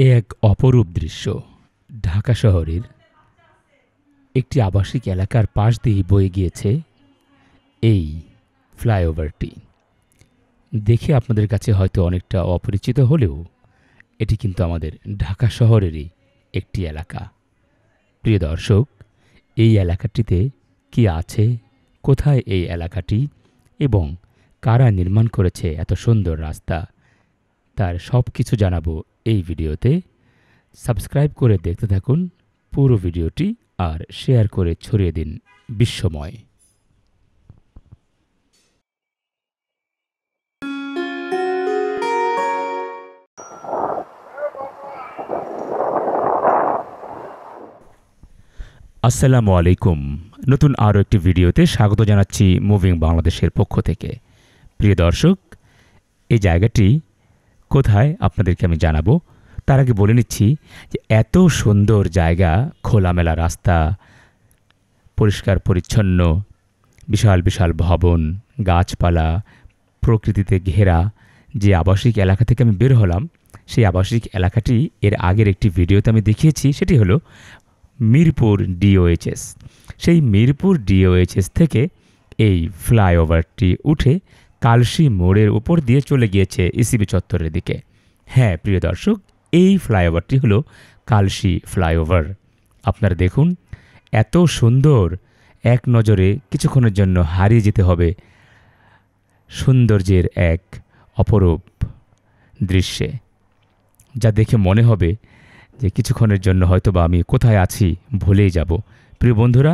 এ এক অপরূপ দৃশ্য। ঢাকা শহরের একটি আবাসিক এলাকার পাশ দিয়ে বয়ে গিয়েছে এই ফ্লাইওভারটি। দেখে আপনাদের কাছে হয়তো অনেকটা অপরিচিত হলেও এটি কিন্তু আমাদের ঢাকা শহরেরই একটি এলাকা। প্রিয় দর্শক, এই এলাকাটিতে কি আছে, কোথায় এই এলাকাটি এবং কারা নির্মাণ করেছে এত সুন্দর রাস্তা, তার সব কিছু জানাব এই ভিডিওতে সাবস্ক্রাইব করে দেখতে থাকুন পুরো ভিডিওটি আর শেয়ার করে ছড়িয়ে দিন বিশ্বময়। আসসালামু আলাইকুম। নতুন আরও একটি ভিডিওতে স্বাগত জানাচ্ছি মুভিং বাংলাদেশের পক্ষ থেকে। প্রিয় দর্শক, এই জায়গাটি কোথায় আপনাদেরকে আমি জানাব? তার আগে বলে নিচ্ছি যে এত সুন্দর জায়গা, খোলামেলা রাস্তা, পরিষ্কার, পরিচ্ছন্ন, বিশাল বিশাল ভবন, গাছপালা, প্রকৃতিতে ঘেরা যে আবাসিক এলাকা থেকে আমি বের হলাম, সেই আবাসিক এলাকাটি এর আগের একটি ভিডিওতে আমি দেখিয়েছি, সেটি হলো মিরপুর ডিওএইচএস সেই মিরপুর ডিওএইচএস থেকে এই ফ্লাইওভারটি উঠে কালশি মোড়ের উপর দিয়ে চলে গিয়েছে ইসিবি চত্বরের দিকে। হ্যাঁ প্রিয় দর্শক, এই ফ্লাইওভারটি হলো কালশি ফ্লাইওভার। আপনারা দেখুন, এত সুন্দর এক নজরে কিছুক্ষণের জন্য হারিয়ে যেতে হবে সৌন্দর্যের এক অপরূপ দৃশ্যে, যা দেখে মনে হবে যে কিছুক্ষণের জন্য হয়তো বা আমি কোথায় আছি ভুলেই যাব। প্রিয় বন্ধুরা,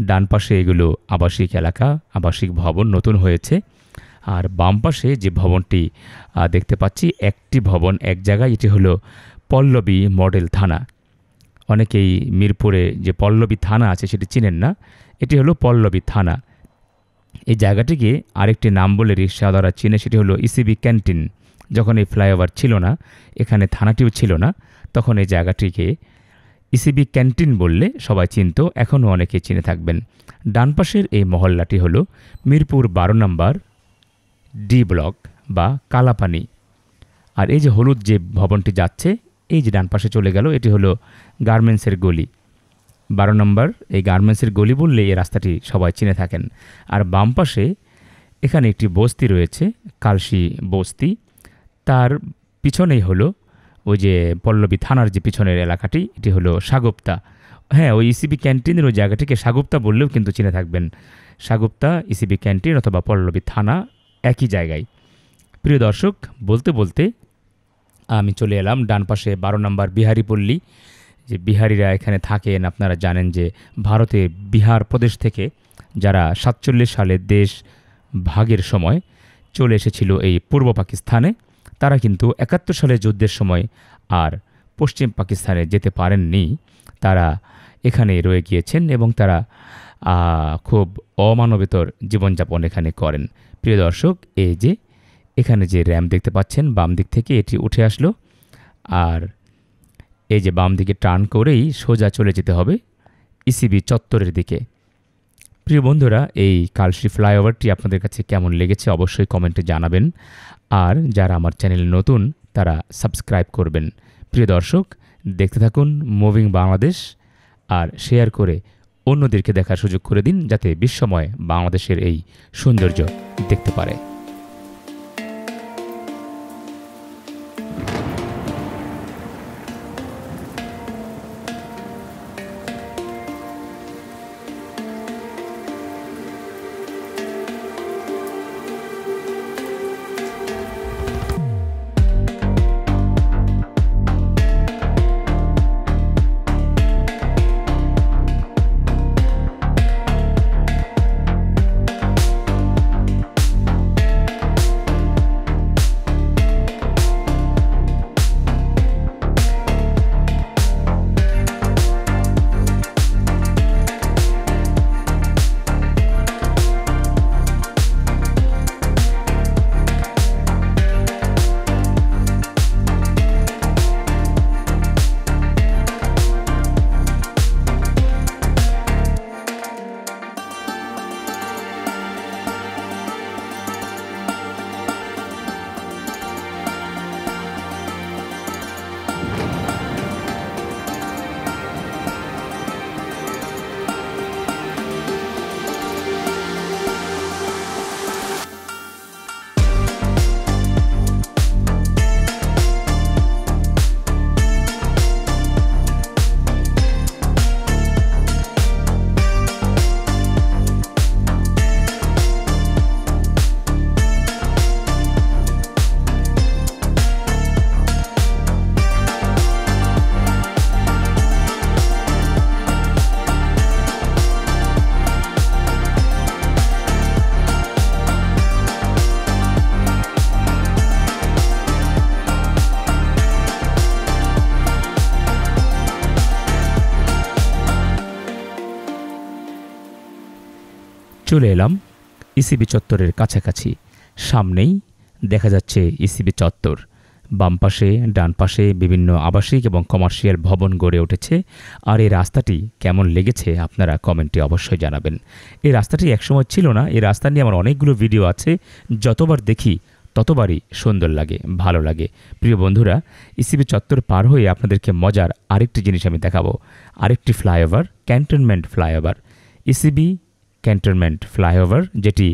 ডান পাশে এগুলো আবাসিক এলাকা, আবাসিক ভবন নতুন হয়েছে। আর বাম পাশে যে ভবনটি দেখতে পাচ্ছি একটি ভবন, এক জায়গায় এটি হলো পল্লবী মডেল থানা। অনেকেই মিরপুরে যে পল্লবী থানা আছে সেটি চিনেন না, এটি হলো পল্লবী থানা। এই জায়গাটিকে আরেকটি নাম বলে রিক্সাওয়ালারা চিনে, সেটি হলো ইসিবি ক্যান্টিন। যখন এই ফ্লাইওভার ছিল না, এখানে থানাটিও ছিল না, তখন এই জায়গাটিকে ইসিবি ক্যান্টিন বললে সবাই চিনত, এখনও অনেকে চিনে থাকবেন। ডান পাশের এই মহল্লাটি হলো মিরপুর বারো নম্বর ডি ব্লক বা কালাপানি। আর এই যে হলুদ যে ভবনটি যাচ্ছে, এই যে ডান পাশে চলে গেল, এটি হলো গার্মেন্টসের গলি। বারো নম্বর, এই গার্মেন্টসের গলি বললে এই রাস্তাটি সবাই চিনে থাকেন। আর বাম পাশে এখানে একটি বস্তি রয়েছে কালশি বস্তি। তার পিছনেই হলো ওই যে পল্লবী থানার যে পিছনের এলাকাটি, এটি হলো সাগুপ্তা। হ্যাঁ ওই ইসিবি ক্যান্টিনের ওই জায়গাটিকে সাগুপ্তা বললেও কিন্তু চিনে থাকবেন। সাগুপ্তা ইসিবি ক্যান্টিন অথবা পল্লবী থানা একই জায়গায়। প্রিয় দর্শক, বলতে বলতে আমি চলে এলাম ডান পাশে বারো নম্বর বিহারি পল্লী, যে বিহারিরা এখানে থাকেন, আপনারা জানেন যে ভারতে বিহার প্রদেশ থেকে যারা সাতচল্লিশ সালে দেশ ভাগের সময় চলে এসেছিল এই পূর্ব পাকিস্তানে, তারা কিন্তু একাত্তর সালের যুদ্ধের সময় আর পশ্চিম পাকিস্তানে যেতে পারেননি। তারা এখানে রয়ে গিয়েছেন এবং তারা খুব অমানবিতর জীবনযাপন এখানে করেন। প্রিয় দর্শক, এই যে এখানে যে র্যাম্প দেখতে পাচ্ছেন, বাম দিক থেকে এটি উঠে আসলো। আর এই যে বাম দিকে টার্ন করেই সোজা চলে যেতে হবে ইসিবি চত্বরের দিকে। প্রিয় বন্ধুরা, এই কালশি ফ্লাইওভারটি আপনাদের কাছে কেমন লেগেছে অবশ্যই কমেন্টে জানাবেন। আর যারা আমার চ্যানেলে নতুন, তারা সাবস্ক্রাইব করবেন। প্রিয় দর্শক, দেখতে থাকুন মুভিং বাংলাদেশ আর শেয়ার করে অন্যদেরকে দেখার সুযোগ করে দিন যাতে বিশ্বময় বাংলাদেশের এই সৌন্দর্য দেখতে পারে। চলে এলাম ইসিবি চত্বরের কাছাকাছি। সামনেই দেখা যাচ্ছে ইসিবি চত্বর। বাম পাশে, ডান পাশে বিভিন্ন আবাসিক এবং কমার্শিয়াল ভবন গড়ে উঠেছে। আর এই রাস্তাটি কেমন লেগেছে আপনারা কমেন্টে অবশ্যই জানাবেন। এই রাস্তাটি একসময় ছিল না। এই রাস্তা নিয়ে আমার অনেকগুলো ভিডিও আছে। যতবার দেখি, ততবারই সুন্দর লাগে, ভালো লাগে। প্রিয় বন্ধুরা ইসিবি চত্বর পার হয়ে আপনাদেরকে মজার আরেকটি জিনিস আমি দেখাবো। আরেকটি flyover, cantonment flyover. ECB cantonment flyover, যেটি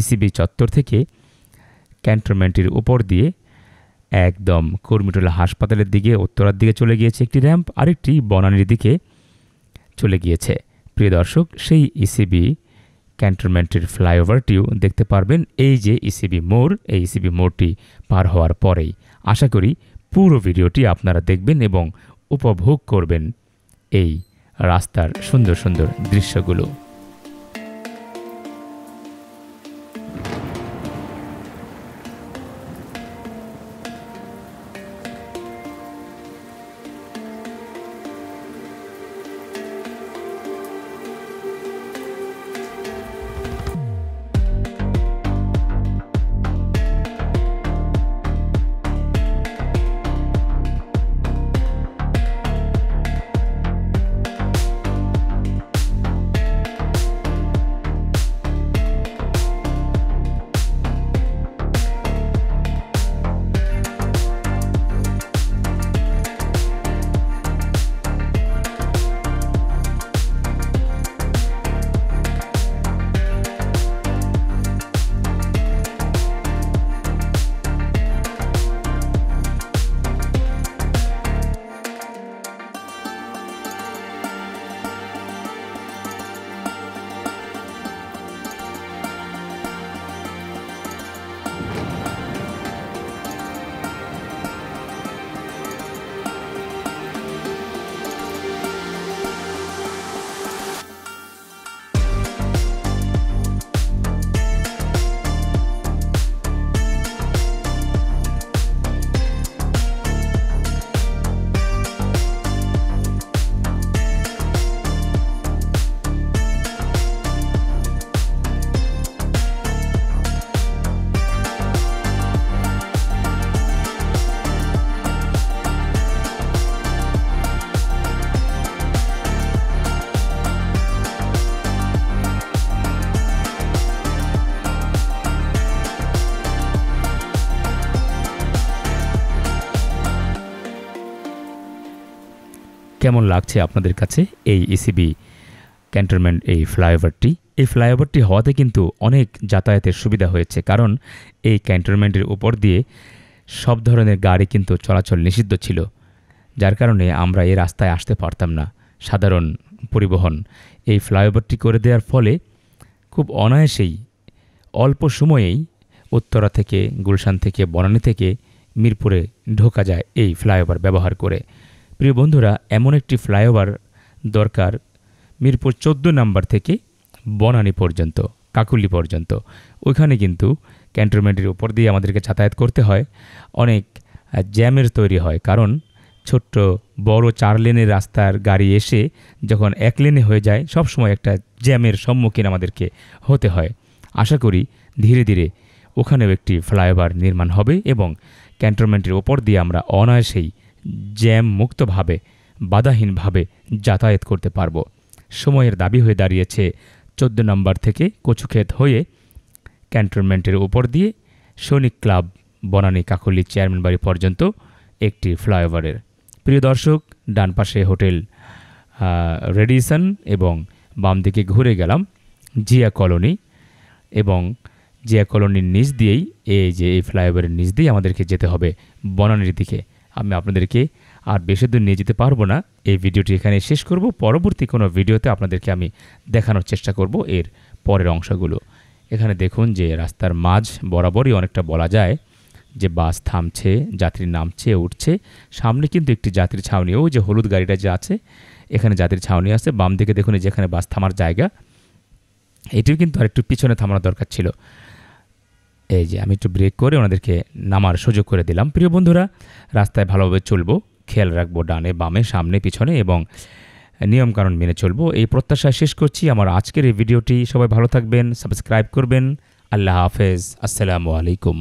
ইসিবি চত্বর থেকে ক্যান্টনমেন্টের উপর দিয়ে একদম কর্মীটোলা হাসপাতালের দিকে, উত্তরার দিকে চলে গিয়েছে একটি র্যাম্প, আরেকটি বনানীর দিকে চলে গিয়েছে। প্রিয় দর্শক, সেই ইসিবি ক্যান্টনমেন্টের ফ্লাইওভারটিও দেখতে পারবেন। এই যে ইসিবি মোড়, এই ইসিবি মোড়টি পার হওয়ার পরেই আশা করি পুরো ভিডিওটি আপনারা দেখবেন এবং উপভোগ করবেন এই রাস্তার সুন্দর সুন্দর দৃশ্যগুলো। কেমন লাগছে আপনাদের কাছে এই ইসিবি ক্যান্টনমেন্ট এই ফ্লাইওভারটি? এই ফ্লাইওভারটি হওয়াতে কিন্তু অনেক যাতায়াতের সুবিধা হয়েছে। কারণ এই ক্যান্টনমেন্টের উপর দিয়ে সব ধরনের গাড়ি কিন্তু চলাচল নিষিদ্ধ ছিল। যার কারণে আমরা এই রাস্তায় আসতে পারতাম না। সাধারণ পরিবহন। এই ফ্লাইওভারটি করে দেওয়ার ফলে খুব অনায়াসেই, অল্প সময়েই উত্তরা থেকে, গুলশান থেকে, বনানী থেকে মিরপুরে ঢোকা যায় এই ফ্লাইওভার ব্যবহার করে। প্রিয় বন্ধুরা, এমন একটি ফ্লাইওভার দরকার মিরপুর চোদ্দ নাম্বার থেকে বনানী পর্যন্ত, কাকুলি পর্যন্ত। ওইখানে কিন্তু ক্যান্টনমেন্টের উপর দিয়ে আমাদেরকে যাতায়াত করতে হয়। অনেক জ্যামের তৈরি হয়, কারণ ছোট্ট বড় চার লেনের রাস্তার গাড়ি এসে যখন এক লেনে হয়ে যায়, সব সময় একটা জ্যামের সম্মুখীন আমাদেরকে হতে হয়। আশা করি ধীরে ধীরে ওখানেও একটি ফ্লাইওভার নির্মাণ হবে এবং ক্যান্টনমেন্টের ওপর দিয়ে আমরা অনায়াসেই জ্যাম মুক্তভাবে বাধাহীনভাবে যাতায়াত করতে পারব। সময়ের দাবি হয়ে দাঁড়িয়েছে চোদ্দ নম্বর থেকে কচুক্ষেত হয়ে ক্যান্টনমেন্টের উপর দিয়ে সৈনিক ক্লাব বনানী কাকলি চেয়ারম্যান বাড়ি পর্যন্ত একটি ফ্লাইওভারের। প্রিয় দর্শক, ডান পাশে হোটেল রেডিসন এবং বাম দিকে ঘুরে গেলাম জিয়া কলোনি এবং জিয়া কলোনির নিচ দিয়েই এই যে এই ফ্লাইওভারের নিচ দিয়েই আমাদেরকে যেতে হবে বনানীর দিকে। আমি আপনাদেরকে আর বেশি দূর নিয়ে যেতে পারব না। এই ভিডিওটি এখানে শেষ করব। পরবর্তী কোনো ভিডিওতে আপনাদেরকে আমি দেখানোর চেষ্টা করব এর পরের অংশগুলো। এখানে দেখুন যে রাস্তার মাঝ বরাবরই অনেকটা বলা যায় যে বাস থামছে, যাত্রী নামছে, উঠছে। সামনে কিন্তু একটি যাত্রী ছাউনি, ওই যে হলুদ গাড়িটা যে আছে, এখানে যাত্রী ছাউনি আছে। বাম দিকে দেখুন যেখানে বাস থামার জায়গা। এটিও কিন্তু আরেকটু পিছনে থামানো দরকার ছিল। এই যে আমি একটু ব্রেক করে ওনাদেরকে নামার সুযোগ করে দিলাম। প্রিয় বন্ধুরা, রাস্তায় ভালোভাবে চলবো, খেয়াল রাখব ডানে, বামে, সামনে, পিছনে এবং নিয়মকানুন মেনে চলবো। এই প্রত্যাশায় শেষ করছি। আমার আজকের এই ভিডিওটি সবাই ভালো থাকবেন সাবস্ক্রাইব করবেন। আল্লাহ হাফেজ। আসসালামু আলাইকুম।